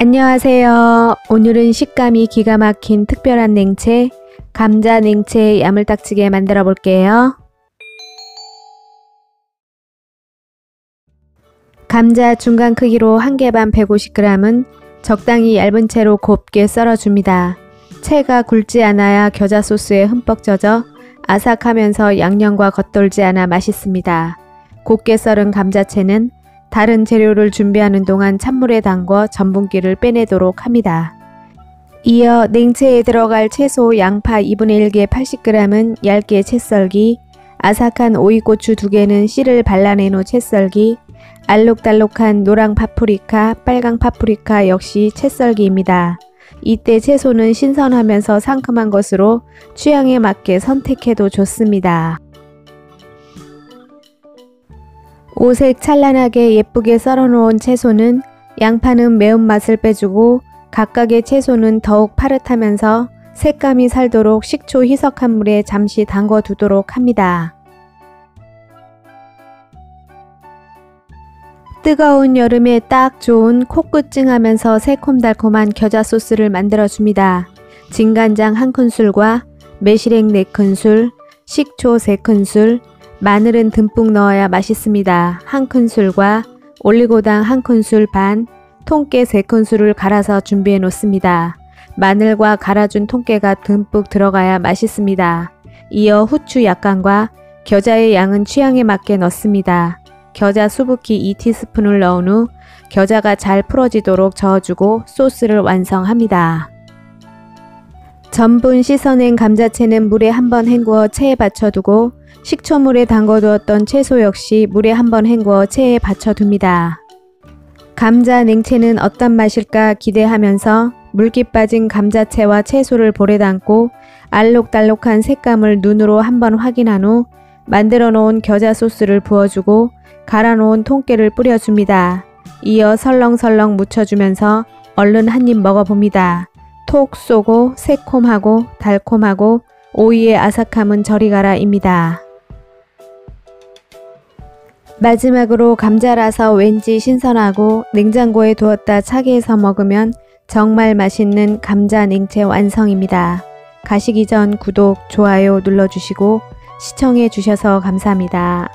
안녕하세요. 오늘은 식감이 기가 막힌 특별한 냉채, 감자 냉채 야물딱지게 만들어 볼게요. 감자 중간 크기로 한 개 반 150g은 적당히 얇은 채로 곱게 썰어줍니다. 채가 굵지 않아야 겨자 소스에 흠뻑 젖어 아삭하면서 양념과 겉돌지 않아 맛있습니다. 곱게 썰은 감자채는 다른 재료를 준비하는 동안 찬물에 담궈 전분기를 빼내도록 합니다. 이어 냉채에 들어갈 채소 양파 2분의 1개 80g은 얇게 채 썰기, 아삭한 오이고추 2개는 씨를 발라낸 후 채 썰기, 알록달록한 노랑 파프리카, 빨강 파프리카 역시 채 썰기입니다. 이때 채소는 신선하면서 상큼한 것으로 취향에 맞게 선택해도 좋습니다. 오색 찬란하게 예쁘게 썰어놓은 채소는 양파는 매운맛을 빼주고 각각의 채소는 더욱 파릇하면서 색감이 살도록 식초 희석한 물에 잠시 담궈 두도록 합니다. 뜨거운 여름에 딱 좋은 코끝증하면서 새콤달콤한 겨자 소스를 만들어 줍니다. 진간장 한 큰술과 매실액 4큰술, 식초 3큰술, 마늘은 듬뿍 넣어야 맛있습니다. 한 큰술과 올리고당 한 큰술 반, 통깨 3큰술을 갈아서 준비해 놓습니다. 마늘과 갈아준 통깨가 듬뿍 들어가야 맛있습니다. 이어 후추 약간과 겨자의 양은 취향에 맞게 넣습니다. 겨자 수북히 2티스푼을 넣은 후 겨자가 잘 풀어지도록 저어주고 소스를 완성합니다. 전분 씻어낸 감자채는 물에 한 번 헹구어 체에 받쳐두고 식초물에 담궈두었던 채소 역시 물에 한 번 헹구어 체에 받쳐둡니다. 감자 냉채는 어떤 맛일까 기대하면서 물기 빠진 감자채와 채소를 볼에 담고 알록달록한 색감을 눈으로 한번 확인한 후 만들어 놓은 겨자 소스를 부어주고 갈아 놓은 통깨를 뿌려줍니다. 이어 설렁설렁 묻혀주면서 얼른 한 입 먹어봅니다. 톡 쏘고 새콤하고 달콤하고 오이의 아삭함은 저리 가라입니다. 마지막으로 감자라서 왠지 신선하고 냉장고에 두었다 차게 해서 먹으면 정말 맛있는 감자 냉채 완성입니다. 가시기 전 구독, 좋아요 눌러주시고 시청해 주셔서 감사합니다.